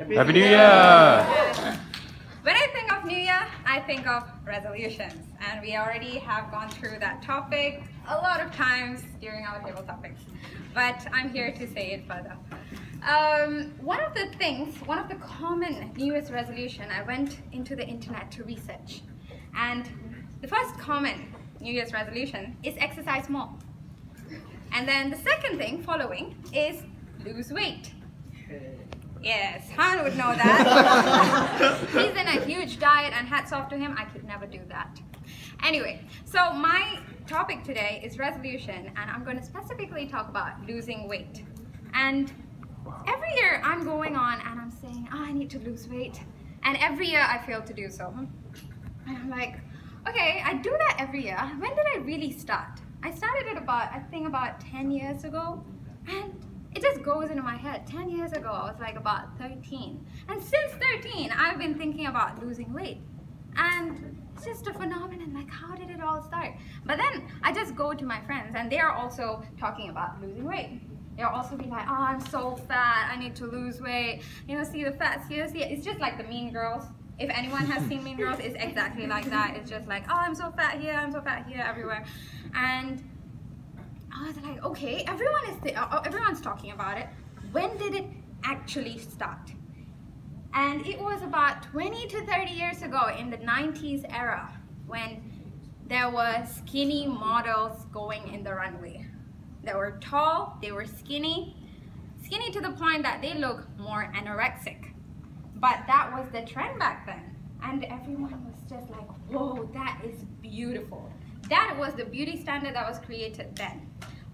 Happy New Year! When I think of New Year, I think of resolutions. And we already have gone through that topic a lot of times during our table topics. But I'm here to say it further. Um, one of the things, one of the common New Year's resolution, I went into the internet to research. And the first common New Year's resolution is exercise more. And then the second thing following is lose weight. Yes, Han would know that. He's in a huge diet and hats off to him. I could never do that. Anyway, so my topic today is resolution and I'm going to specifically talk about losing weight. And every year I'm going on and I'm saying, oh, I need to lose weight. And every year I fail to do so. And I'm like, okay, I do that every year. When did I really start? I started it about, I think about 10 years ago. And it just goes into my head. 10 years ago, I was like about 13. And since 13, I've been thinking about losing weight. And it's just a phenomenon, like how did it all start? But then I just go to my friends and they are also talking about losing weight. They'll also be like, oh, I'm so fat, I need to lose weight. You know, see the fat, see see It's just like the Mean Girls. If anyone has seen Mean Girls, it's exactly like that. It's just like, oh, I'm so fat here, I'm so fat here, everywhere. And I was like, okay, everyone is uh, everyone's talking about it. When did it actually start? And it was about 20 to 30 years ago in the 90s era when there were skinny models going in the runway. They were tall, they were skinny, skinny to the point that they look more anorexic. But that was the trend back then. And everyone was just like, whoa, that is beautiful. That was the beauty standard that was created then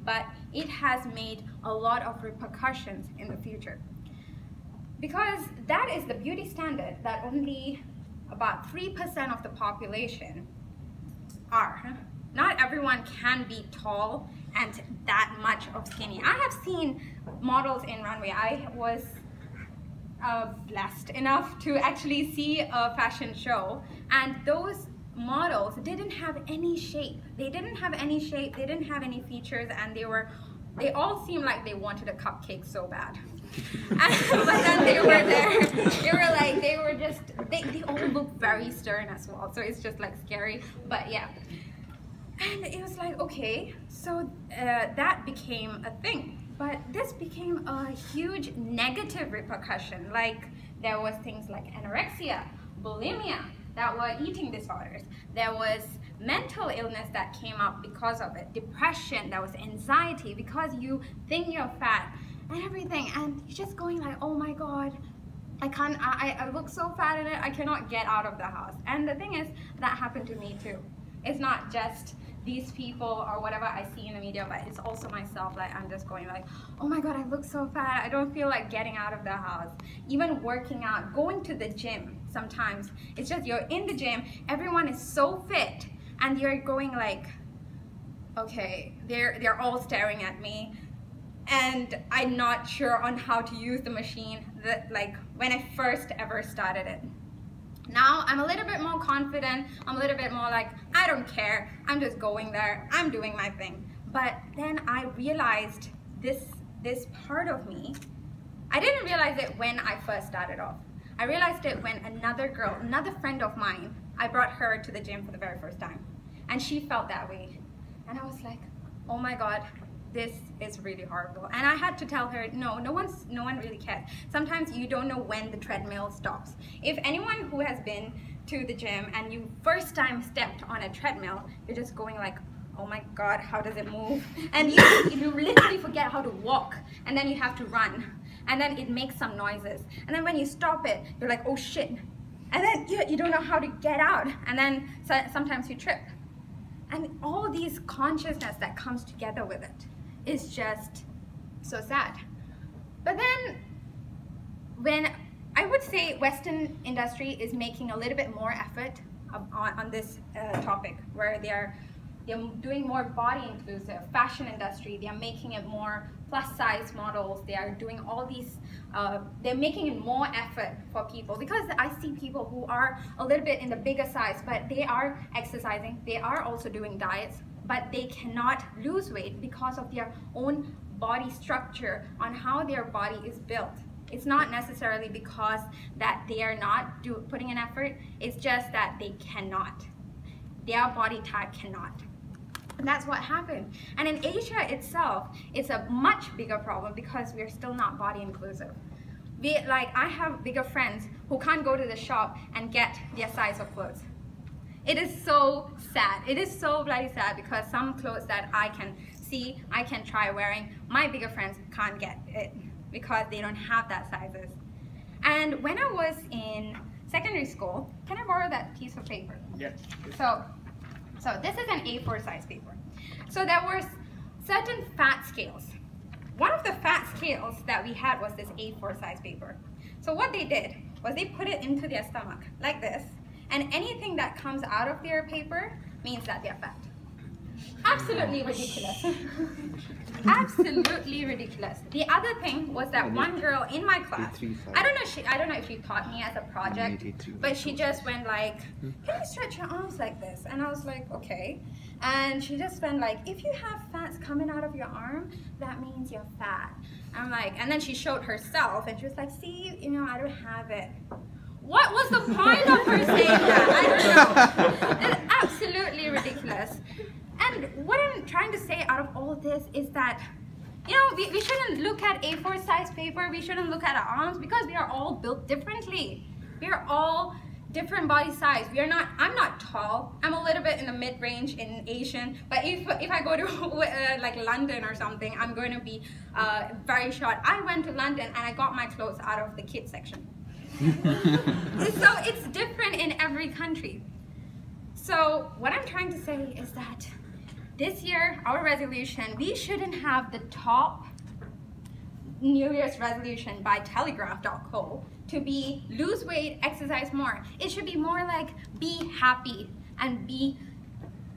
but it has made a lot of repercussions in the future. Because that is the beauty standard that only about 3% of the population are. Not everyone can be tall and that much of skinny. I have seen models in runway. I was uh, blessed enough to actually see a fashion show and those models didn't have any shape. They didn't have any shape, they didn't have any features, and they were, they all seemed like they wanted a cupcake so bad. but then they were there, they were like, they were just, they, they all look very stern as well, so it's just like scary, but yeah. And it was like, okay, so uh, that became a thing. But this became a huge negative repercussion. Like there was things like anorexia, bulimia, that were eating disorders. There was mental illness that came up because of it, depression, there was anxiety because you think you're fat and everything. And you're just going like, oh my God, I can't, I, I look so fat in it, I cannot get out of the house. And the thing is, that happened to me too. It's not just these people or whatever I see in the media, but it's also myself. Like I'm just going like, oh my God, I look so fat. I don't feel like getting out of the house. Even working out, going to the gym sometimes. It's just you're in the gym, everyone is so fit, and you're going like, okay, they're they're all staring at me and I'm not sure on how to use the machine that like when I first ever started it. Now I'm a little bit more confident. I'm a little bit more like, I don't care. I'm just going there. I'm doing my thing. But then I realized this, this part of me, I didn't realize it when I first started off. I realized it when another girl, another friend of mine, I brought her to the gym for the very first time. And she felt that way. And I was like, oh my God, this is really horrible. And I had to tell her, no, no one's, no one really cares. Sometimes you don't know when the treadmill stops. If anyone who has been to the gym and you first time stepped on a treadmill, you're just going like, oh my God, how does it move? And you, you literally forget how to walk and then you have to run. And then it makes some noises. And then when you stop it, you're like, oh shit. And then you, you don't know how to get out. And then so, sometimes you trip. And all these consciousness that comes together with it is just so sad. But then when I would say Western industry is making a little bit more effort on, on this uh, topic where they are they're doing more body inclusive fashion industry they are making it more plus size models they are doing all these uh, they're making it more effort for people because I see people who are a little bit in the bigger size but they are exercising they are also doing diets but they cannot lose weight because of their own body structure on how their body is built. It's not necessarily because that they are not do, putting an effort, it's just that they cannot. Their body type cannot. And that's what happened. And in Asia itself, it's a much bigger problem because we're still not body inclusive. We, like, I have bigger friends who can't go to the shop and get their size of clothes. It is so sad. It is so bloody sad because some clothes that I can see, I can try wearing, my bigger friends can't get it because they don't have that sizes. And when I was in secondary school, can I borrow that piece of paper? Yes. So, so this is an A4 size paper. So there were certain fat scales. One of the fat scales that we had was this A4 size paper. So what they did was they put it into their stomach like this, and anything that comes out of their paper means that they're fat. Absolutely ridiculous. Absolutely ridiculous. The other thing was that one girl in my class, I don't know she I don't know if she taught me as a project, but she just went like, Can you stretch your arms like this? And I was like, okay. And she just went like, if you have fats coming out of your arm, that means you're fat. I'm like, and then she showed herself and she was like, see, you know, I don't have it. What was the point of her saying that? I don't know. It's absolutely ridiculous. And what I'm trying to say out of all of this is that, you know, we, we shouldn't look at A4 size paper, we shouldn't look at our arms because we are all built differently. We are all different body size. We are not, I'm not tall. I'm a little bit in the mid-range in Asian, but if, if I go to uh, like London or something, I'm going to be uh, very short. I went to London and I got my clothes out of the kids section. so it's different in every country. So what I'm trying to say is that this year, our resolution, we shouldn't have the top New Year's resolution by telegraph.co to be lose weight, exercise more. It should be more like be happy and be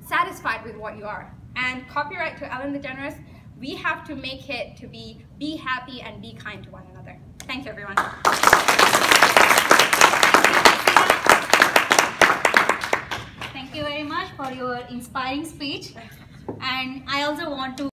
satisfied with what you are. And copyright to Ellen DeGeneres, we have to make it to be be happy and be kind to one another. Thank you, everyone. Thank you very much for your inspiring speech. And I also want to